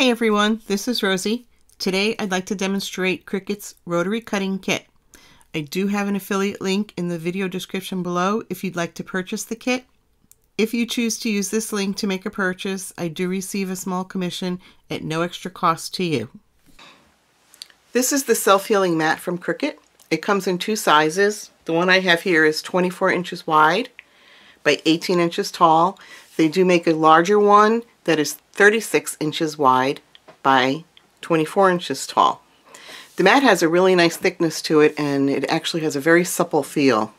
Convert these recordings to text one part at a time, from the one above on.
Hi everyone, this is Rosie. Today I'd like to demonstrate Cricut's rotary cutting kit. I do have an affiliate link in the video description below if you'd like to purchase the kit. If you choose to use this link to make a purchase, I do receive a small commission at no extra cost to you. This is the self-healing mat from Cricut. It comes in two sizes. The one I have here is 24 inches wide by 18 inches tall. They do make a larger one that is 36 inches wide by 24 inches tall. The mat has a really nice thickness to it and it actually has a very supple feel.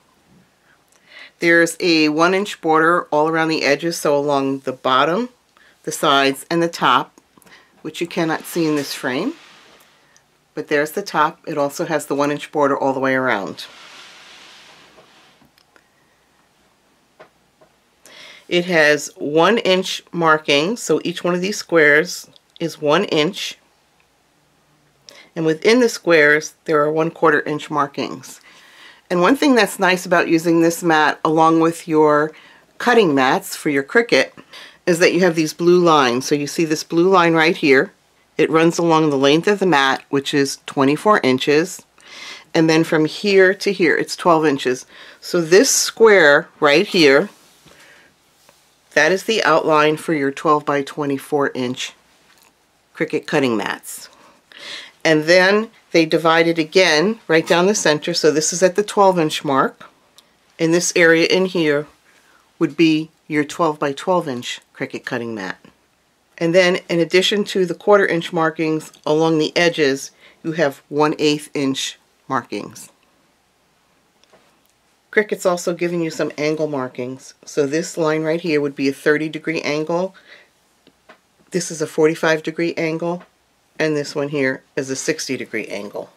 There's a one inch border all around the edges, so along the bottom, the sides, and the top, which you cannot see in this frame. But there's the top. It also has the one inch border all the way around. It has one inch markings, so each one of these squares is one inch. And within the squares, there are one quarter inch markings. And one thing that's nice about using this mat along with your cutting mats for your Cricut is that you have these blue lines. So you see this blue line right here. It runs along the length of the mat, which is 24 inches. And then from here to here, it's 12 inches. So this square right here that is the outline for your 12 by 24 inch Cricut cutting mats. And then they divide it again right down the center. So this is at the 12 inch mark. And this area in here would be your 12 by 12 inch Cricut cutting mat. And then in addition to the quarter inch markings along the edges, you have 1 8 inch markings. Cricut's also giving you some angle markings. So this line right here would be a 30 degree angle. This is a 45 degree angle. And this one here is a 60 degree angle.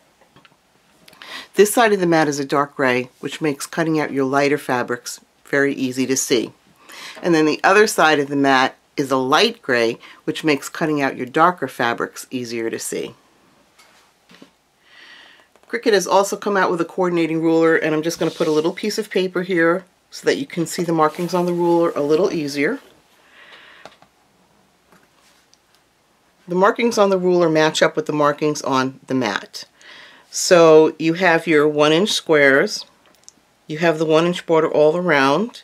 This side of the mat is a dark gray, which makes cutting out your lighter fabrics very easy to see. And then the other side of the mat is a light gray, which makes cutting out your darker fabrics easier to see. Cricut has also come out with a coordinating ruler and I'm just going to put a little piece of paper here so that you can see the markings on the ruler a little easier. The markings on the ruler match up with the markings on the mat. So you have your one inch squares, you have the one inch border all around,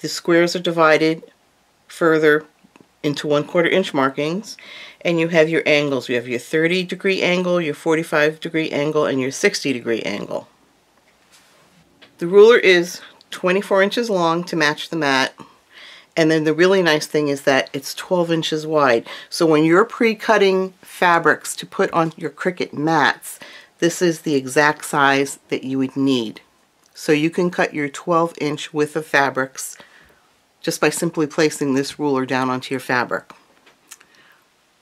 the squares are divided further into one quarter inch markings and you have your angles. You have your 30 degree angle, your 45 degree angle, and your 60 degree angle. The ruler is 24 inches long to match the mat. And then the really nice thing is that it's 12 inches wide. So when you're pre-cutting fabrics to put on your Cricut mats, this is the exact size that you would need. So you can cut your 12 inch width of fabrics just by simply placing this ruler down onto your fabric.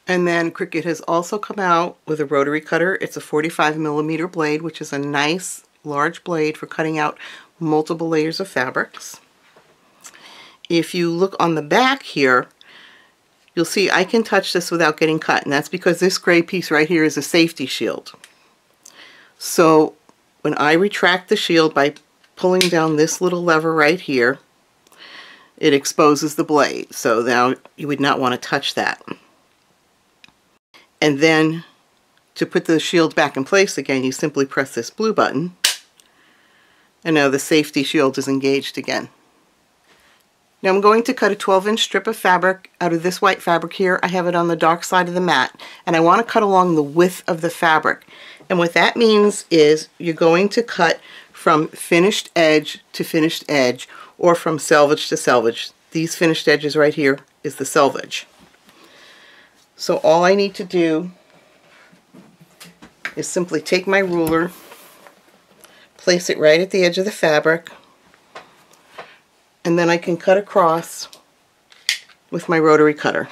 And then Cricut has also come out with a rotary cutter. It's a 45 millimeter blade, which is a nice large blade for cutting out multiple layers of fabrics. If you look on the back here, you'll see I can touch this without getting cut, and that's because this gray piece right here is a safety shield. So when I retract the shield by pulling down this little lever right here, it exposes the blade. So now you would not want to touch that. And then to put the shield back in place again, you simply press this blue button. And now the safety shield is engaged again. Now I'm going to cut a 12 inch strip of fabric out of this white fabric here. I have it on the dark side of the mat and I want to cut along the width of the fabric. And what that means is you're going to cut from finished edge to finished edge or from selvage to selvage. These finished edges right here is the selvage. So all I need to do is simply take my ruler, place it right at the edge of the fabric, and then I can cut across with my rotary cutter.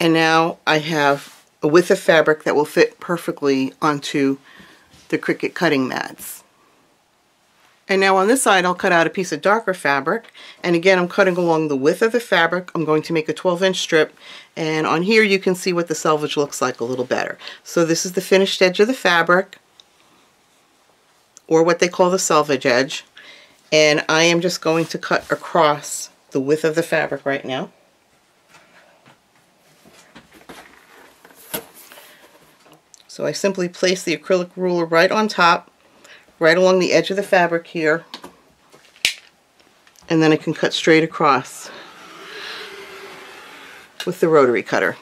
And now I have a width of fabric that will fit perfectly onto the Cricut cutting mats. And now on this side I'll cut out a piece of darker fabric and again I'm cutting along the width of the fabric. I'm going to make a 12 inch strip and on here you can see what the selvage looks like a little better. So this is the finished edge of the fabric or what they call the selvage edge. And I am just going to cut across the width of the fabric right now. So I simply place the acrylic ruler right on top, right along the edge of the fabric here, and then I can cut straight across with the rotary cutter.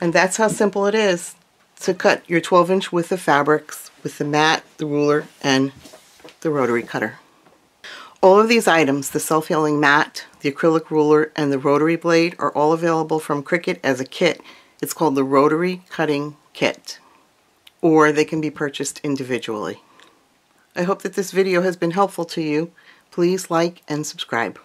And that's how simple it is to cut your 12 inch width of fabrics with the mat, the ruler, and the rotary cutter. All of these items, the self-healing mat, the acrylic ruler, and the rotary blade are all available from Cricut as a kit. It's called the Rotary Cutting Kit, or they can be purchased individually. I hope that this video has been helpful to you. Please like and subscribe.